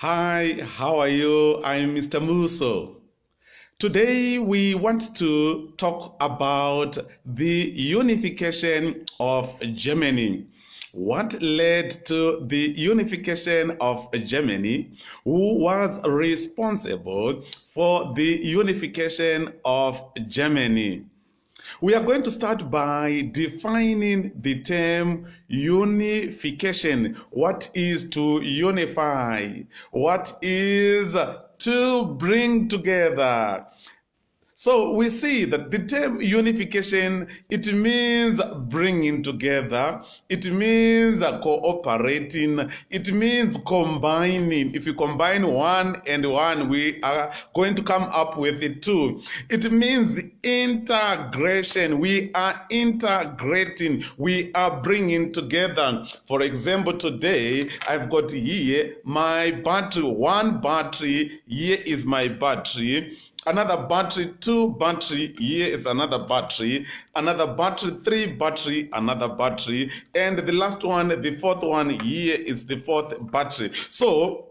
Hi, how are you? I'm Mr. Muso. Today we want to talk about the unification of Germany. What led to the unification of Germany? Who was responsible for the unification of Germany? We are going to start by defining the term unification. What is to unify? What is to bring together? So we see that the term unification, it means bringing together, it means cooperating, it means combining. If you combine one and one, we are going to come up with it too. It means integration. We are integrating, we are bringing together. For example, today I've got here my battery, one battery, here is my battery another battery, two battery, here is another battery, another battery, three battery, another battery, and the last one, the fourth one, here is the fourth battery. So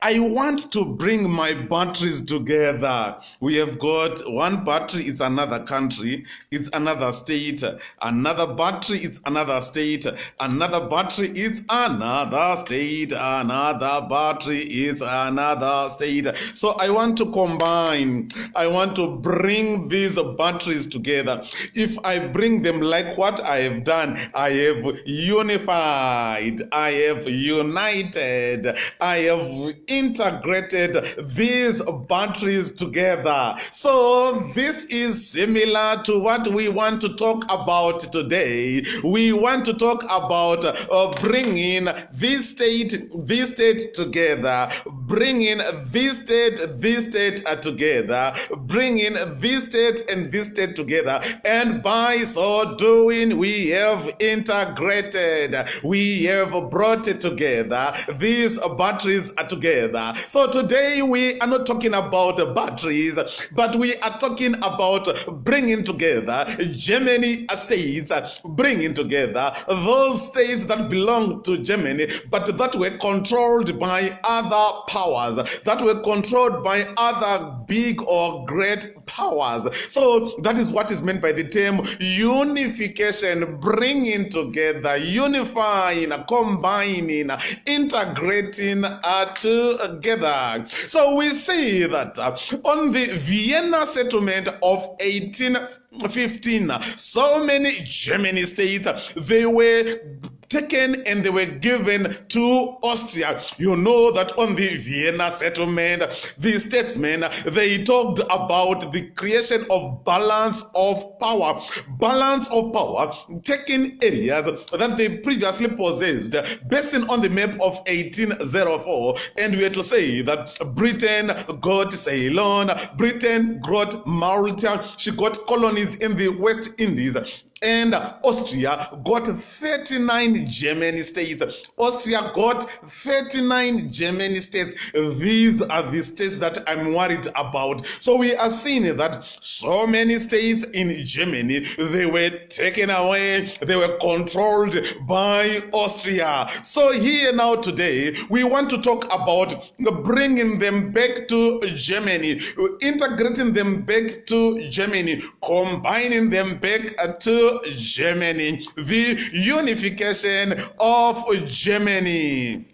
I want to bring my batteries together. We have got one battery, it's another country, it's another state. Another battery, it's another state. Another battery, it's another state. Another battery, it's another state. So I want to combine, I want to bring these batteries together. If I bring them like what I have done, I have unified, I have united, I have integrated these batteries together. So this is similar to what we want to talk about today. We want to talk about uh, bringing this state, this state together, bringing this state, this state together, bringing this state and this state together. And by so doing, we have integrated, we have brought it together. These batteries are together. So today we are not talking about batteries, but we are talking about bringing together Germany states, bringing together those states that belong to Germany, but that were controlled by other powers, that were controlled by other big or great powers. So that is what is meant by the term unification, bringing together, unifying, combining, integrating uh, together. So we see that uh, on the Vienna settlement of 1815, so many German states, they were taken and they were given to Austria. You know that on the Vienna settlement, the statesmen, they talked about the creation of balance of power. Balance of power, taking areas that they previously possessed, based on the map of 1804. And we are to say that Britain got Ceylon, Britain got Malta, she got colonies in the West Indies and Austria got 39 German states. Austria got 39 German states. These are the states that I'm worried about. So we are seeing that so many states in Germany, they were taken away, they were controlled by Austria. So here now today, we want to talk about bringing them back to Germany, integrating them back to Germany, combining them back to Germany, the unification of Germany.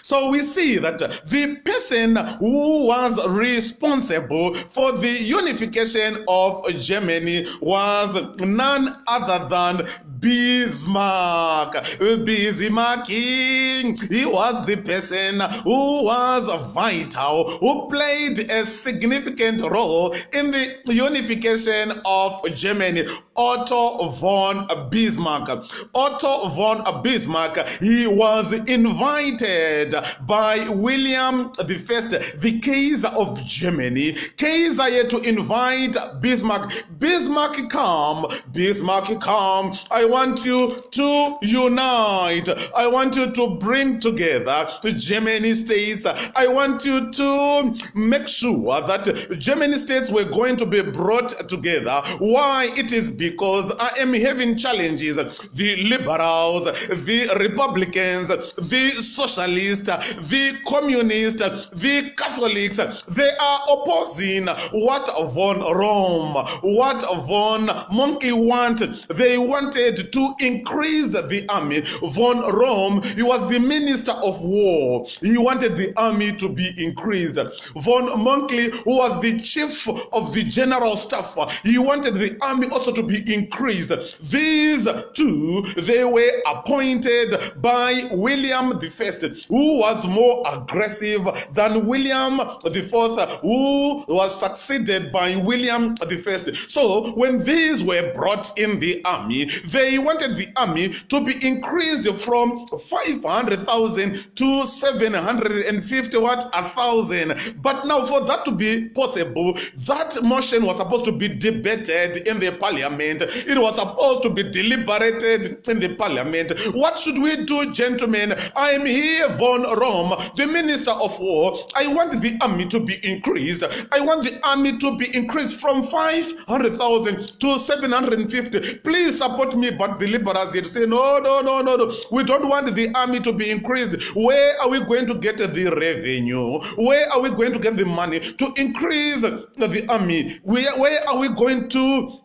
So we see that the person who was responsible for the unification of Germany was none other than Bismarck. Bismarck, he, he was the person who was vital, who played a significant role in the unification of Germany. Otto von Bismarck. Otto von Bismarck, he was invited by William the First, the Kaiser of Germany. Kaiser to invite Bismarck. Bismarck come, Bismarck come. I want you to unite. I want you to bring together the Germany states. I want you to make sure that Germany states were going to be brought together. Why? It is because I am having challenges. The liberals, the Republicans, the socialists, the communists, the Catholics, they are opposing what von Roon, what von Moltke want. They wanted to increase the army. Von Roon, he was the minister of war. He wanted the army to be increased. Von Moltke, who was the chief of the general staff, he wanted the army also to be increased. These two, they were appointed by William the First, who was more aggressive than William the Fourth, who was succeeded by William the First. So when these were brought in the army, they wanted the army to be increased from 500,000 to 750 what a thousand. But now for that to be possible, that motion was supposed to be debated in the parliament. It was supposed to be deliberated in the parliament. What should we do, gentlemen? I am here, von Roon, the minister of war. I want the army to be increased. I want the army to be increased from 500,000 to 750. Please support me. But the liberals yet say, no, no, no, no, no. We don't want the army to be increased. Where are we going to get the revenue? Where are we going to get the money to increase the army? Where are we going to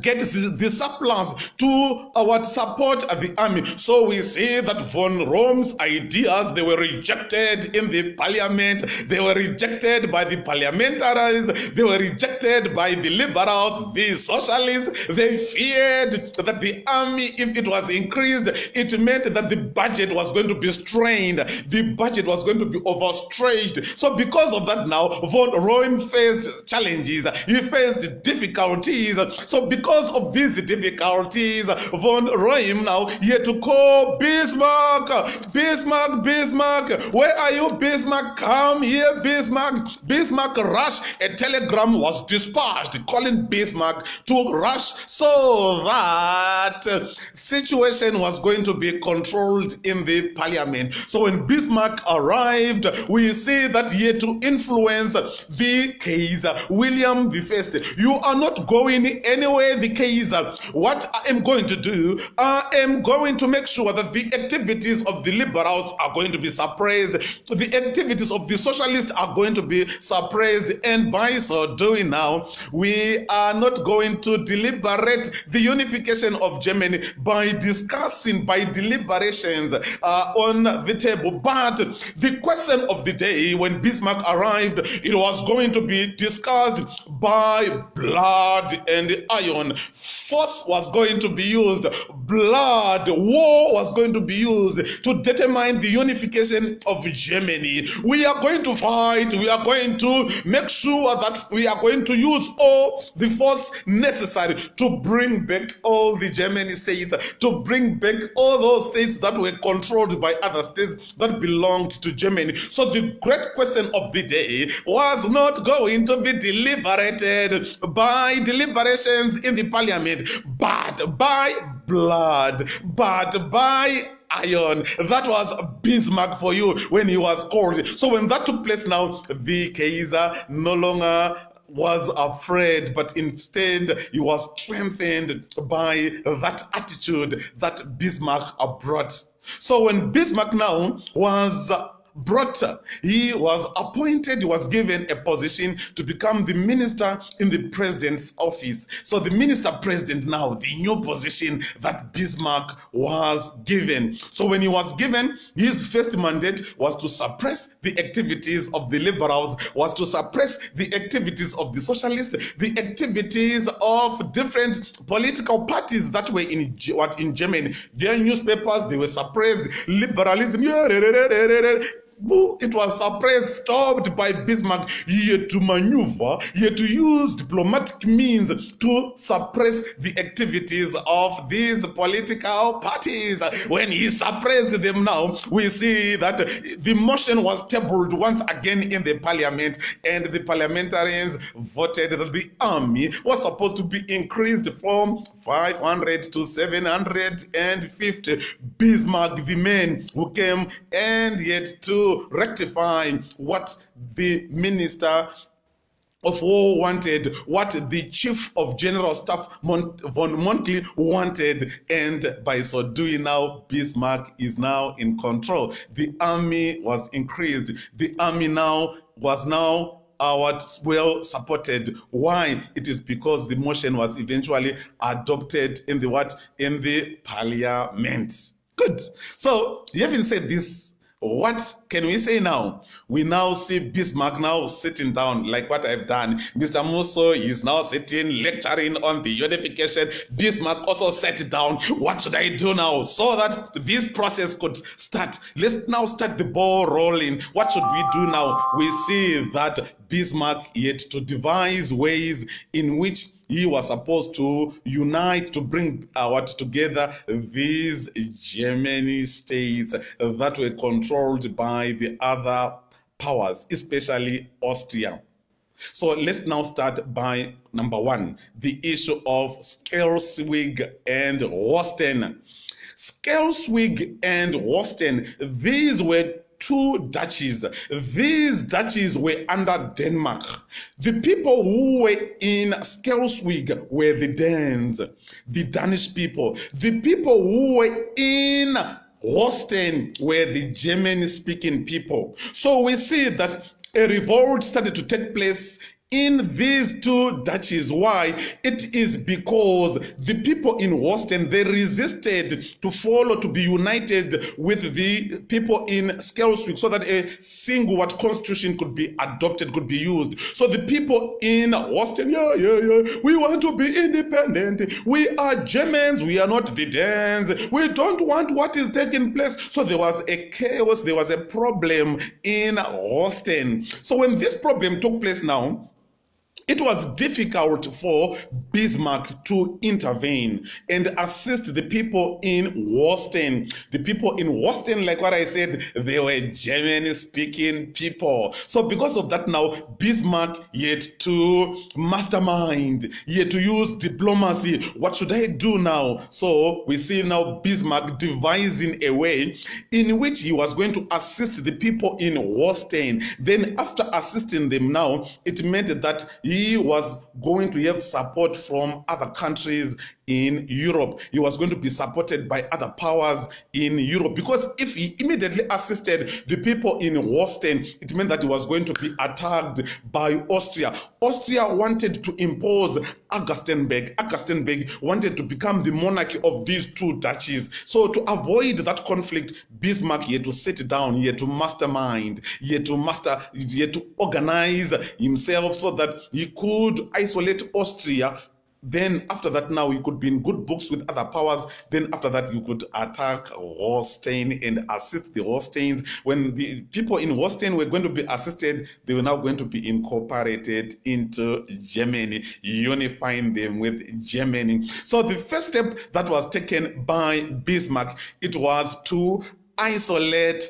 get the surplus to our support the army. So we see that von Roon's ideas, they were rejected in the parliament. They were rejected by the parliamentarians. They were rejected by the liberals, the socialists. They feared that the army, if it was increased, it meant that the budget was going to be strained. The budget was going to be overstretched. So because of that now, von Roon faced challenges. He faced difficulties. So because of these difficulties, von Roon now had to call Bismarck. Bismarck, Bismarck, where are you, Bismarck? Come here, Bismarck. Bismarck rush. A telegram was dispatched calling Bismarck to rush so that situation was going to be controlled in the parliament. So when Bismarck arrived, we see that he had to influence the case. William the First, you are not going anywhere the case, what I am going to do, I am going to make sure that the activities of the liberals are going to be suppressed, the activities of the socialists are going to be suppressed, and by so doing now, we are not going to deliberate the unification of Germany by discussing, by deliberations uh, on the table. But the question of the day when Bismarck arrived, it was going to be discussed by blood and iron force was going to be used, blood, war was going to be used to determine the unification of Germany. We are going to fight, we are going to make sure that we are going to use all the force necessary to bring back all the German states, to bring back all those states that were controlled by other states that belonged to Germany. So the great question of the day was not going to be deliberated by deliberations in the parliament, but by blood, but by iron. That was Bismarck for you when he was called. So when that took place now, the Kaiser no longer was afraid, but instead he was strengthened by that attitude that Bismarck brought. So when Bismarck now was brought, he was appointed, he was given a position to become the minister in the president's office. So the minister president now, the new position that Bismarck was given. So when he was given, his first mandate was to suppress the activities of the liberals, was to suppress the activities of the socialists, the activities of different political parties that were in what in Germany. Their newspapers, they were suppressed. Liberalism, it was suppressed, stopped by Bismarck. Had to maneuver, had to use diplomatic means to suppress the activities of these political parties. When he suppressed them now, we see that the motion was tabled once again in the parliament, and the parliamentarians voted that the army was supposed to be increased from 500 to 750. Bismarck, the man who came and yet to rectify what the minister of war wanted, what the chief of general staff von Moltke wanted, and by so doing now, Bismarck is now in control. The army was increased. The army now was now what well supported. Why? It is because the motion was eventually adopted in the what in the parliament. Good. So having said this, what can we say now? We now see Bismarck now sitting down, like what I've done. Mr. Muso is now sitting, lecturing on the unification. Bismarck also sat down. What should I do now? So that this process could start. Let's now start the ball rolling. What should we do now? We see that Bismarck yet to devise ways in which he was supposed to unite to bring what together these Germany states that were controlled by the other powers, especially Austria. So let's now start by number one, the issue of Schleswig and Holstein. Schleswig and Holstein, these were two duchies. These duchies were under Denmark. The people who were in Schleswig were the Danes, the Danish people. The people who were in Holstein were the German speaking people. So we see that a revolt started to take place in these two duchies. Why? It is because the people in Holstein they resisted to follow to be united with the people in Schleswig so that a single what constitution could be adopted, could be used. So the people in Holstein, yeah, yeah, yeah, we want to be independent. We are Germans, we are not the Danes. We don't want what is taking place. So there was a chaos, there was a problem in Holstein. So when this problem took place now, it was difficult for Bismarck to intervene and assist the people in Holstein. The people in Holstein, like what I said, they were German speaking people. So, because of that, now Bismarck yet to mastermind, yet to use diplomacy. What should I do now? So, we see now Bismarck devising a way in which he was going to assist the people in Holstein. Then, after assisting them now, it meant that he was going to have support from other countries in Europe. He was going to be supported by other powers in Europe because if he immediately assisted the people in Holstein, it meant that he was going to be attacked by Austria. Austria wanted to impose Augustenburg. Augustenburg wanted to become the monarchy of these two duchies. So to avoid that conflict, Bismarck he had to sit down, he had to mastermind, he had to master, he had to organize himself so that he could isolate Austria then after that now you could be in good books with other powers. Then after that you could attack holstein and assist the holsteins when the people in holstein were going to be assisted they were now going to be incorporated into germany unifying them with germany. So the first step that was taken by bismarck it was to isolate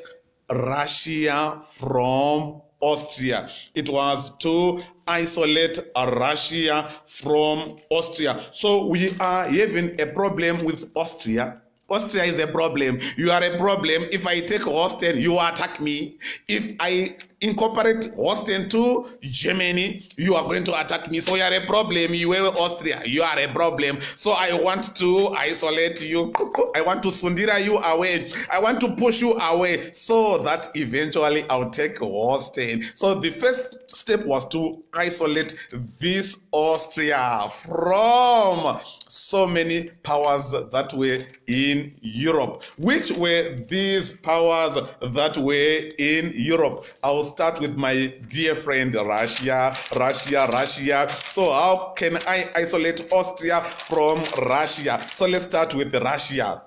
russia from Austria. It was to isolate Russia from Austria. So we are having a problem with Austria Austria is a problem. You are a problem. If I take Holstein, you attack me. If I incorporate Holstein to Germany, you are going to attack me. So you are a problem. You are Austria. You are a problem. So I want to isolate you. I want to sundira you away. I want to push you away so that eventually I'll take Holstein. So the first step was to isolate this Austria from so many powers that were in Europe. Which were these powers that were in Europe? I'll start with my dear friend Russia, Russia, Russia. So, how can I isolate Austria from Russia? So, let's start with Russia.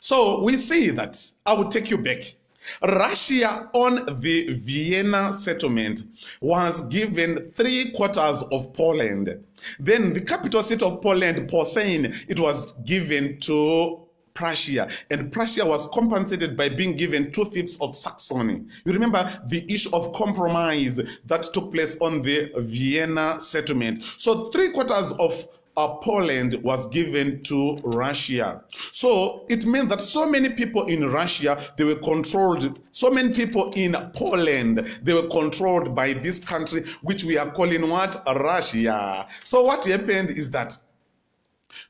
So, we see that I will take you back Russia on the Vienna settlement was given three quarters of Poland. Then the capital city of Poland, Posen, it was given to Prussia, and Prussia was compensated by being given two fifths of Saxony. You remember the issue of compromise that took place on the Vienna settlement. So, three quarters of uh, Poland was given to Russia. So it meant that so many people in Russia they were controlled. So many people in Poland they were controlled by this country, which we are calling what Russia. So what happened is that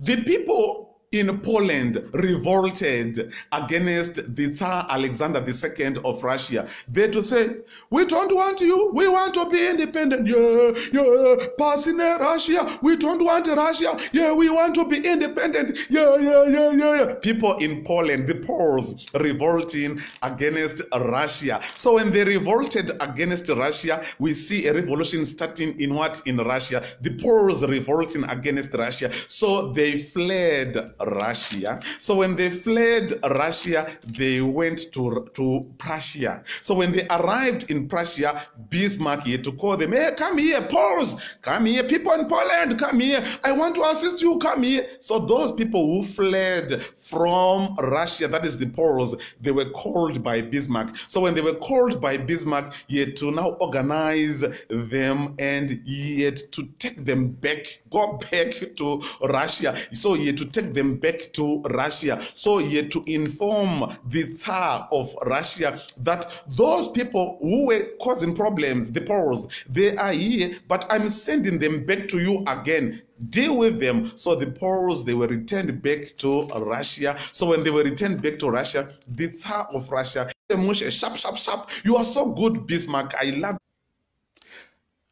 the people in Poland revolted against the Tsar Alexander II of Russia. They to say, we don't want you, we want to be independent. Yeah, yeah, passing Russia, we don't want Russia. Yeah, we want to be independent. Yeah, yeah, yeah, yeah, yeah. People in Poland, the Poles, revolting against Russia. So when they revolted against Russia, we see a revolution starting in what? In Russia. The Poles revolting against Russia. So they fled Russia. So when they fled Russia, they went to, to Prussia. So when they arrived in Prussia, Bismarck had to call them, hey, come here, Poles, come here, people in Poland, come here. I want to assist you, come here. So those people who fled from Russia, that is the Poles, they were called by Bismarck. So when they were called by Bismarck, he had to now organize them and he had to take them back, go back to Russia. So he had to take them back to Russia. So he to inform the Tsar of Russia that those people who were causing problems, the Poles, they are here, but I'm sending them back to you again deal with them. So the Poles, they were returned back to Russia. So when they were returned back to Russia, the Tsar of Russia, sharp, sharp, sharp. You are so good, Bismarck. I love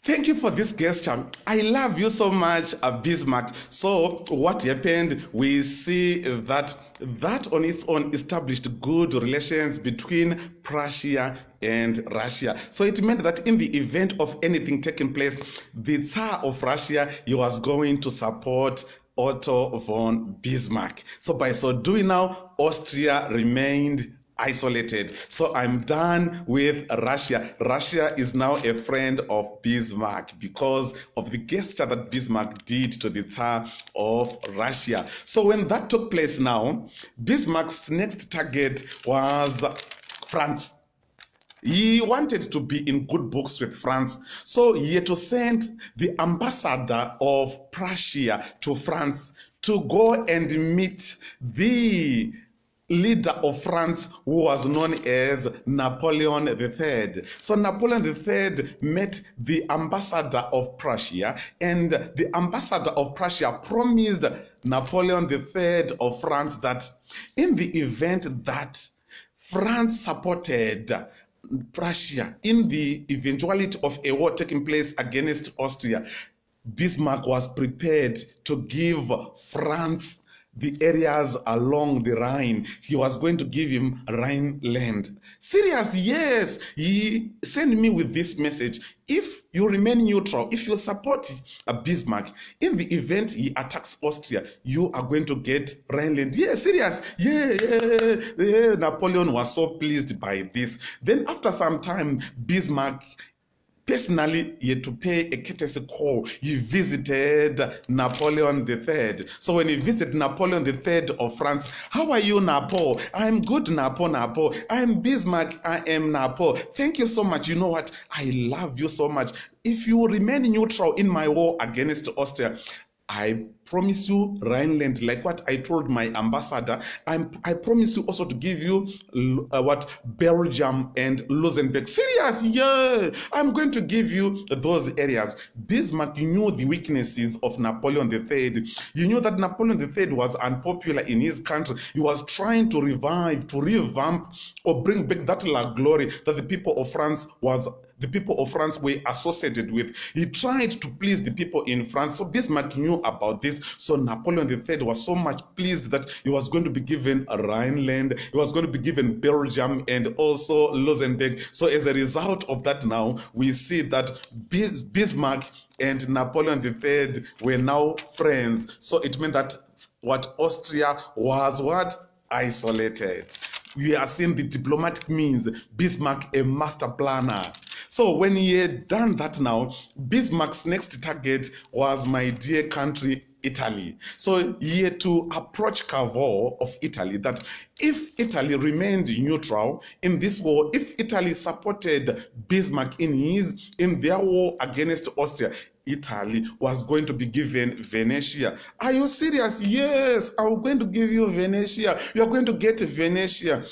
Thank you for this gesture. I love you so much, Bismarck. So, what happened? We see that that on its own established good relations between Prussia and Russia. So it meant that in the event of anything taking place, the Tsar of Russia he was going to support Otto von Bismarck. So by so doing now, Austria remained isolated. So I'm done with Russia. Russia is now a friend of Bismarck because of the gesture that Bismarck did to the Tsar of Russia. So when that took place now, Bismarck's next target was France. He wanted to be in good books with France. So he had to send the ambassador of Prussia to France to go and meet the leader of France who was known as Napoleon III. So Napoleon III met the ambassador of Prussia and the ambassador of Prussia promised Napoleon III of France that in the event that France supported Prussia in the eventuality of a war taking place against Austria, Bismarck was prepared to give France the areas along the Rhine. He was going to give him Rhineland. Serious, yes. He sent me with this message. If you remain neutral, if you support Bismarck, in the event he attacks Austria, you are going to get Rhineland. Yeah, serious. Yeah, yeah, yeah. Napoleon was so pleased by this. Then after some time, Bismarck Personally, he had to pay a courtesy call. He visited Napoleon III. So when he visited Napoleon III of France, how are you, Napo? I'm good, Napo, Napo. I'm Bismarck. I am Napo. Thank you so much. You know what? I love you so much. If you remain neutral in my war against Austria, I promise you Rhineland, like what I told my ambassador. I'm, I promise you also to give you uh, what Belgium and Luxembourg. Serious, yeah. I'm going to give you those areas. Bismarck knew the weaknesses of Napoleon III. You knew that Napoleon III was unpopular in his country. He was trying to revive, to revamp, or bring back that glory that the people of France was the people of France were associated with. He tried to please the people in France. So Bismarck knew about this. So Napoleon III was so much pleased that he was going to be given Rhineland, he was going to be given Belgium and also Luxembourg. So as a result of that now, we see that Bismarck and Napoleon III were now friends. So it meant that what Austria was what? Isolated. We are seeing the diplomatic means. Bismarck, a master planner. So when he had done that now, Bismarck's next target was my dear country, Italy. So he had to approach Cavour of Italy that if Italy remained neutral in this war, if Italy supported Bismarck in his in their war against Austria, Italy was going to be given Venetia. Are you serious? Yes, I'm going to give you Venetia. You're going to get Venetia.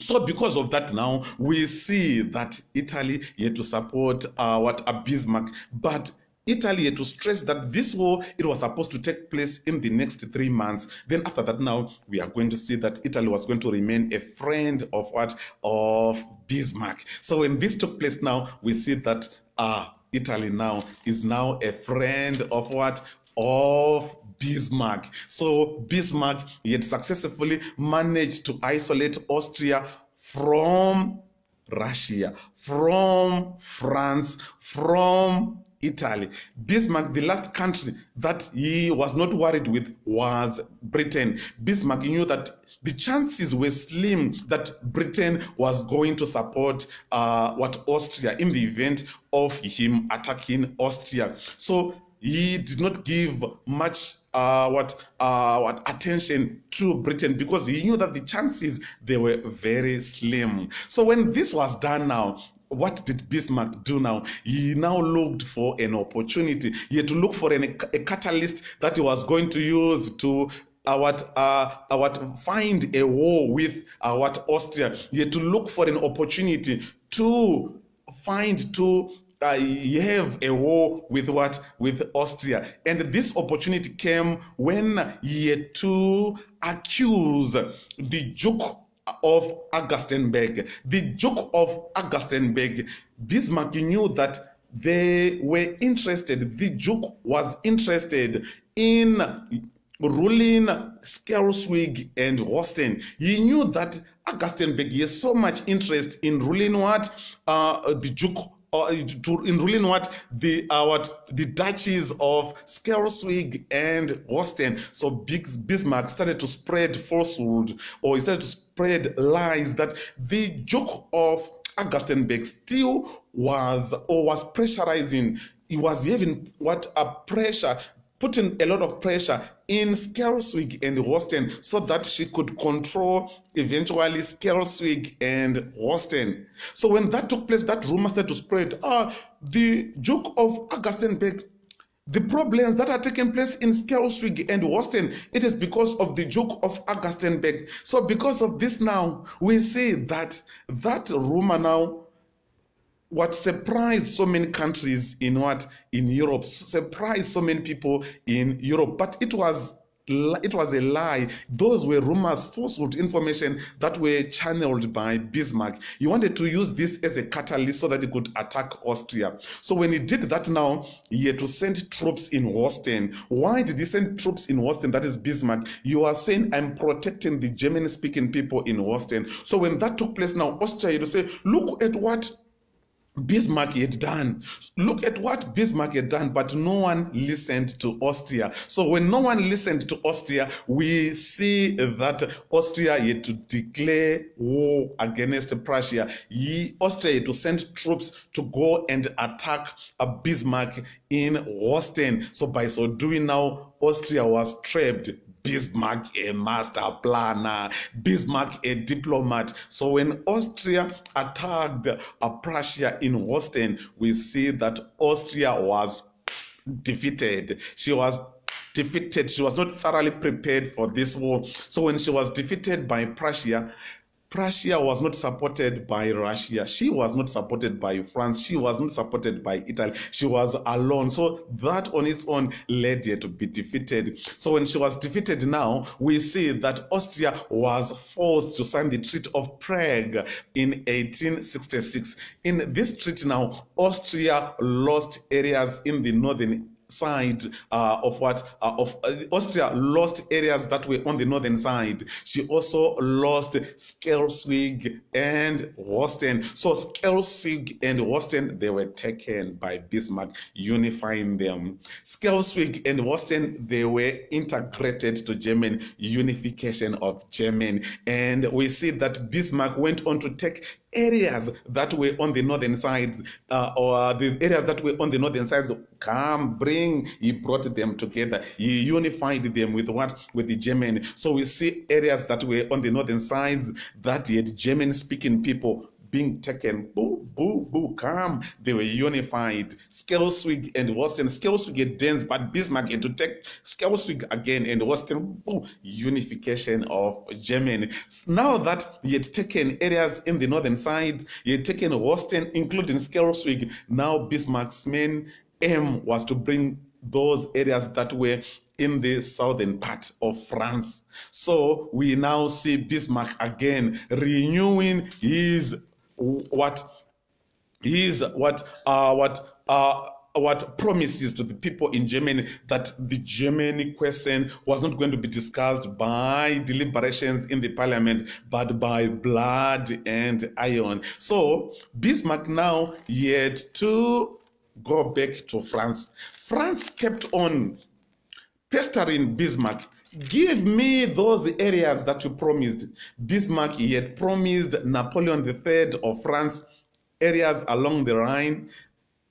So because of that now, we see that Italy had to support uh, what a Bismarck, but Italy had to stress that this war it was supposed to take place in the next three months. Then after that, now we are going to see that Italy was going to remain a friend of what of Bismarck. So when this took place, now we see that uh, Italy now is now a friend of what of Bismarck. So Bismarck he had successfully managed to isolate Austria from Russia, from France, from Italy. Bismarck, the last country that he was not worried with was Britain. Bismarck knew that the chances were slim that Britain was going to support uh, what Austria in the event of him attacking Austria. So he did not give much uh, what uh, what attention to Britain because he knew that the chances they were very slim. So when this was done now, what did Bismarck do now? He now looked for an opportunity. He had to look for an, a catalyst that he was going to use to uh, what, uh, uh, what find a war with uh, what Austria. He had to look for an opportunity to find to uh, have a war with what with Austria, and this opportunity came when he had to accuse the Duke of Augustenburg. The Duke of Augustenburg, Bismarck knew that they were interested, the Duke was interested in ruling Schleswig and Holstein. He knew that Augustenburg has so much interest in ruling what? Uh, the Duke or to, in ruling what the uh, what the duchies of Schleswig and Holstein. So Bismarck started to spread falsehood, or he started to spread lies that the Duke of Augustenburg still was or was pressurizing. He was having what a pressure putting a lot of pressure in Schleswig and Holstein so that she could control eventually Schleswig and Holstein. So when that took place, that rumor started to spread. Ah, the Duke of Augustenburg the problems that are taking place in Schleswig and Holstein, it is because of the Duke of Augustenburg. So because of this now, we see that that rumor now what surprised so many countries in what? In Europe. Surprised so many people in Europe. But it was it was a lie. Those were rumors falsehood information that were channeled by Bismarck. He wanted to use this as a catalyst so that he could attack Austria. So when he did that now he had to send troops in Holstein why did he send troops in Holstein that is Bismarck. You are saying I'm protecting the German speaking people in Holstein so when that took place now Austria had to say look at what Bismarck had done. Look at what Bismarck had done, but no one listened to Austria. So when no one listened to Austria, we see that Austria had to declare war against Prussia. Austria had to send troops to go and attack a Bismarck in Holstein. So by so doing now, Austria was trapped Bismarck a master planner, Bismarck a diplomat. So when Austria attacked Prussia in Holstein, we see that Austria was defeated. She was defeated. She was not thoroughly prepared for this war. So when she was defeated by Prussia, Prussia was not supported by Russia. She was not supported by France. She was not supported by Italy. She was alone. So that on its own led her to be defeated. So when she was defeated now, we see that Austria was forced to sign the Treaty of Prague in 1866. In this treaty now, Austria lost areas in the northern side uh, of what uh, of uh, Austria lost areas that were on the northern side. She also lost Schleswig and Holstein. So Schleswig and Holstein they were taken by Bismarck, unifying them. Schleswig and Holstein they were integrated to German unification of Germany, and we see that Bismarck went on to take areas that were on the northern side uh, or the areas that were on the northern sides come bring, he brought them together. He unified them with what? With the German. So we see areas that were on the northern sides that had German speaking people being taken. Boo, boo, boo, come. They were unified. Schleswig and Western. Schleswig had but Bismarck had to take Schleswig again and Western. Boo, unification of Germany. Now that he had taken areas in the northern side, he had taken Western, including Schleswig. Now Bismarck's main aim was to bring those areas that were in the southern part of France. So we now see Bismarck again renewing his what his what uh what uh what promises to the people in Germany that the Germany question was not going to be discussed by deliberations in the parliament, but by blood and iron. So Bismarck now yet to go back to France. France kept on pestering Bismarck Give me those areas that you promised. Bismarck, he had promised Napoleon III of France areas along the Rhine,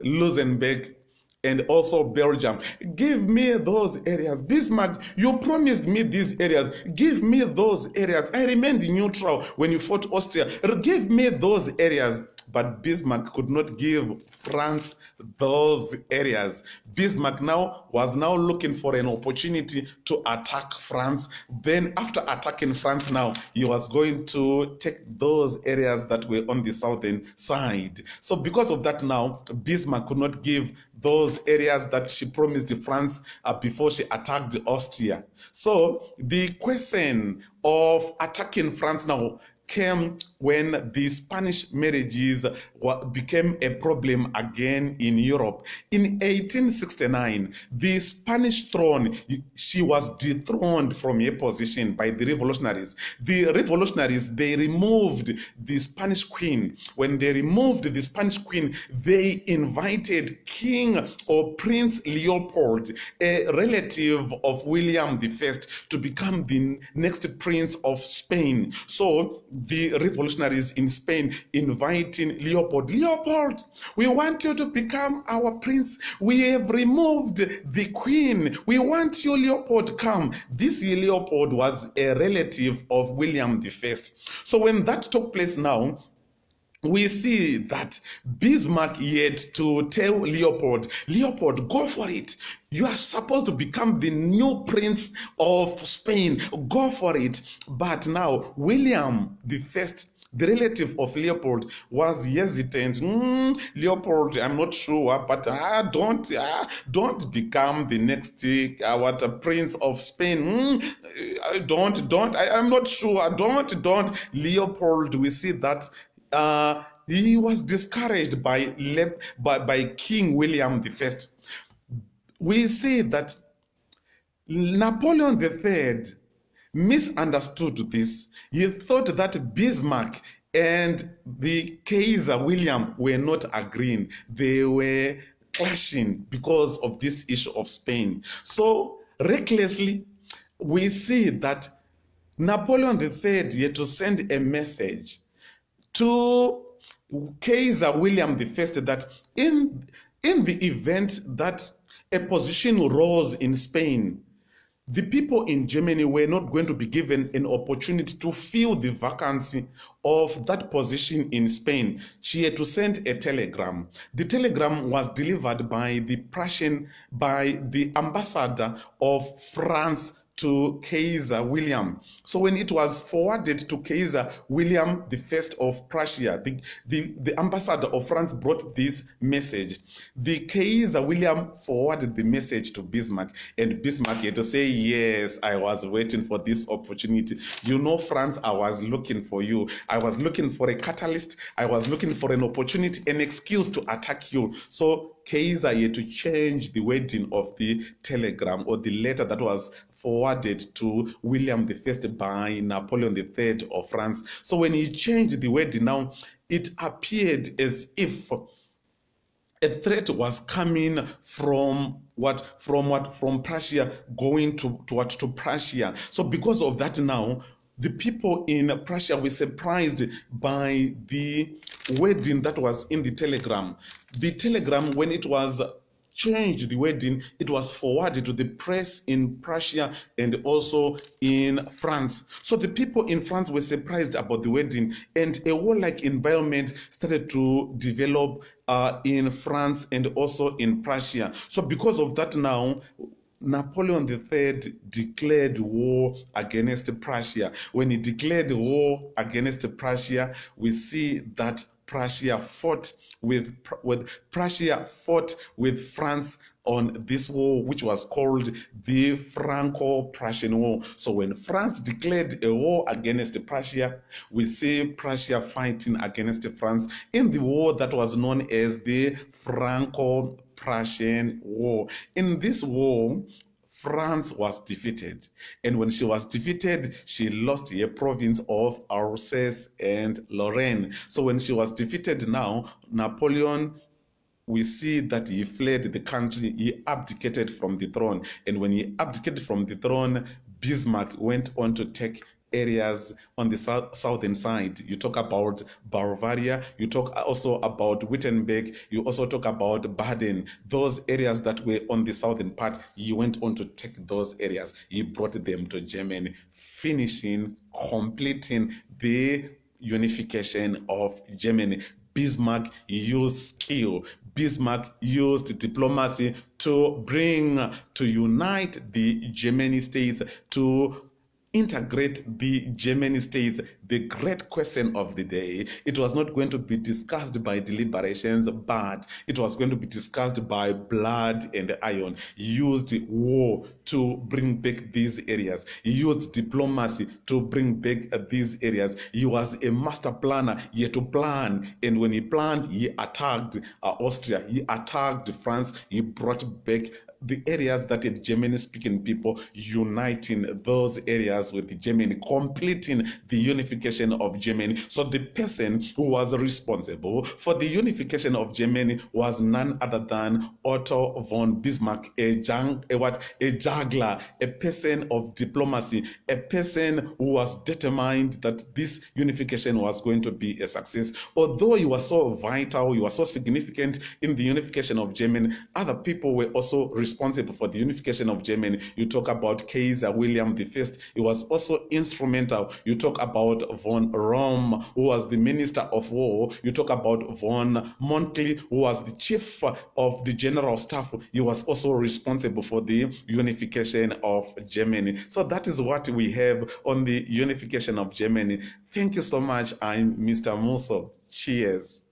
Luxembourg, and also Belgium. Give me those areas. Bismarck, you promised me these areas. Give me those areas. I remained neutral when you fought Austria. Give me those areas. But Bismarck could not give France those areas. Bismarck now was now looking for an opportunity to attack France. Then after attacking France now, he was going to take those areas that were on the southern side. So because of that now, Bismarck could not give those areas that she promised France uh, before she attacked Austria. So the question of attacking France now came when the Spanish marriages became a problem again in Europe. In 1869, the Spanish throne, she was dethroned from her position by the revolutionaries. The revolutionaries, they removed the Spanish queen. When they removed the Spanish queen, they invited King or Prince Leopold, a relative of William I, to become the next prince of Spain. So the revolutionaries in Spain inviting Leopold, Leopold, we want you to become our prince. We have removed the queen. We want you, Leopold, come. This Leopold was a relative of William I. So when that took place now, we see that Bismarck yet to tell Leopold, Leopold, go for it. You are supposed to become the new prince of Spain. Go for it. But now, William the first the relative of Leopold was hesitant. Mm, Leopold, I'm not sure, but uh, don't uh, don't become the next uh, what uh, prince of Spain. Mm, don't don't. I, I'm not sure. I don't don't. Leopold, we see that uh, he was discouraged by, by, by King William I. We see that Napoleon III misunderstood this. He thought that Bismarck and the Kaiser William were not agreeing. They were clashing because of this issue of Spain. So recklessly, we see that Napoleon III had to send a message to Kaiser William I that in, in the event that a position rose in Spain, the people in Germany were not going to be given an opportunity to fill the vacancy of that position in Spain. She had to send a telegram. The telegram was delivered by the Prussian, by the ambassador of France to Kaiser William. So when it was forwarded to Kaiser William the First of Prussia, the, the, the ambassador of France brought this message. The Kaiser William forwarded the message to Bismarck, and Bismarck had to say, Yes, I was waiting for this opportunity. You know, France, I was looking for you. I was looking for a catalyst. I was looking for an opportunity, an excuse to attack you. So Kaiser had to change the wording of the telegram or the letter that was forwarded to William I by Napoleon III of France. So when he changed the wording now, it appeared as if a threat was coming from what from what from Prussia going to, to what to Prussia. So because of that now, the people in Prussia were surprised by the wording that was in the telegram. The telegram, when it was changed the wedding, It was forwarded to the press in Prussia and also in France. So the people in France were surprised about the wedding, and a warlike environment started to develop uh, in France and also in Prussia. So because of that, now Napoleon III declared war against Prussia. When he declared war against Prussia, we see that Prussia fought with, with Prussia fought with France on this war, which was called the Franco-Prussian War. So when France declared a war against Prussia, we see Prussia fighting against France in the war that was known as the Franco-Prussian War. In this war, France was defeated. And when she was defeated, she lost a province of Alsace and Lorraine. So when she was defeated now, Napoleon we see that he fled the country, he abdicated from the throne. And when he abdicated from the throne, Bismarck went on to take areas on the south, southern side. You talk about Bavaria, you talk also about Württemberg, you also talk about Baden. Those areas that were on the southern part, he went on to take those areas. He brought them to Germany, finishing, completing the unification of Germany. Bismarck used skill. Bismarck used diplomacy to bring, to unite the Germany states, to integrate the German states, the great question of the day. It was not going to be discussed by deliberations, but it was going to be discussed by blood and iron. Used war to bring back these areas. He used diplomacy to bring back these areas. He was a master planner. He had to plan, and when he planned, he attacked uh, Austria. He attacked France. He brought back the areas that had German speaking people uniting those areas with Germany, completing the unification of Germany. So the person who was responsible for the unification of Germany was none other than Otto von Bismarck, a, jang, a what a juggler, a person of diplomacy, a person who was determined that this unification was going to be a success. Although he was so vital, he was so significant in the unification of Germany, other people were also responsible for the unification of Germany. You talk about Kaiser William I. He was also instrumental. You talk about von Roon, who was the Minister of War. You talk about von Moltke, who was the Chief of the General Staff. He was also responsible for the unification of Germany. So that is what we have on the unification of Germany. Thank you so much. I'm Mr. Muso. Cheers.